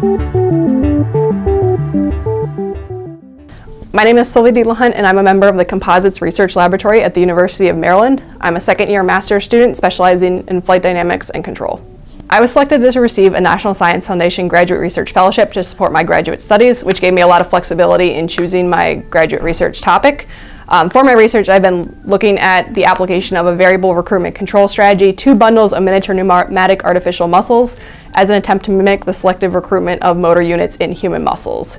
My name is Sylvie Delahunt and I'm a member of the Composites Research Laboratory at the University of Maryland. I'm a second year master's student specializing in flight dynamics and control. I was selected to receive a National Science Foundation Graduate Research Fellowship to support my graduate studies, which gave me a lot of flexibility in choosing my graduate research topic. Um, for my research, I've been looking at the application of a variable recruitment control strategy to bundles of miniature pneumatic artificial muscles as an attempt to mimic the selective recruitment of motor units in human muscles.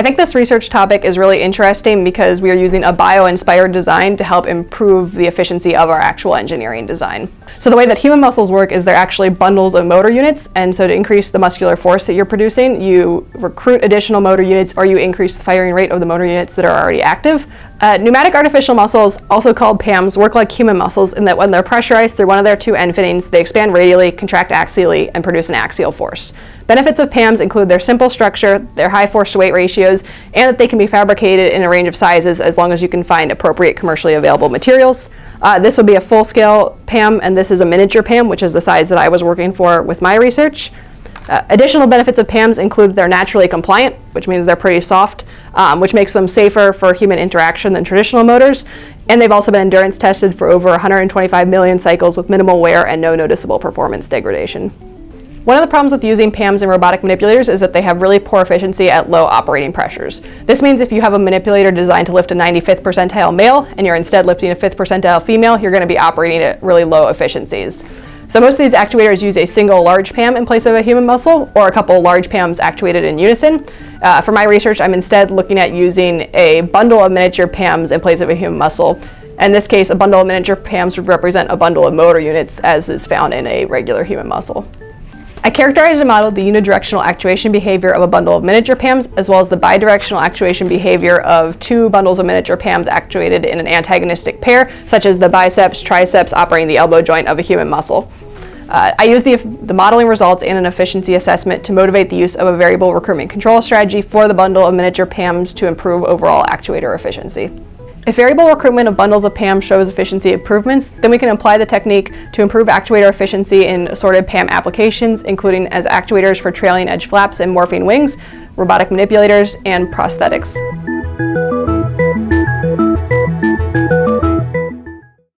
I think this research topic is really interesting because we are using a bio-inspired design to help improve the efficiency of our actual engineering design. So the way that human muscles work is they're actually bundles of motor units, and so to increase the muscular force that you're producing, you recruit additional motor units or you increase the firing rate of the motor units that are already active. Uh, pneumatic artificial muscles, also called PAMs, work like human muscles in that when they're pressurized through one of their two end fittings, they expand radially, contract axially, and produce an axial force. Benefits of PAMs include their simple structure, their high force to weight ratios, and that they can be fabricated in a range of sizes as long as you can find appropriate commercially available materials. Uh, this will be a full scale PAM, and this is a miniature PAM, which is the size that I was working for with my research. Uh, additional benefits of PAMs include they're naturally compliant, which means they're pretty soft, um, which makes them safer for human interaction than traditional motors. And they've also been endurance tested for over 125 million cycles with minimal wear and no noticeable performance degradation. One of the problems with using PAMs and robotic manipulators is that they have really poor efficiency at low operating pressures. This means if you have a manipulator designed to lift a 95th percentile male and you're instead lifting a 5th percentile female, you're going to be operating at really low efficiencies. So most of these actuators use a single large PAM in place of a human muscle or a couple large PAMs actuated in unison. Uh, for my research, I'm instead looking at using a bundle of miniature PAMs in place of a human muscle. In this case, a bundle of miniature PAMs would represent a bundle of motor units as is found in a regular human muscle. I characterized and modeled the unidirectional actuation behavior of a bundle of miniature PAMs, as well as the bidirectional actuation behavior of two bundles of miniature PAMs actuated in an antagonistic pair, such as the biceps, triceps operating the elbow joint of a human muscle. Uh, I used the, the modeling results and an efficiency assessment to motivate the use of a variable recruitment control strategy for the bundle of miniature PAMs to improve overall actuator efficiency. If variable recruitment of bundles of PAM shows efficiency improvements, then we can apply the technique to improve actuator efficiency in assorted PAM applications, including as actuators for trailing edge flaps and morphing wings, robotic manipulators, and prosthetics.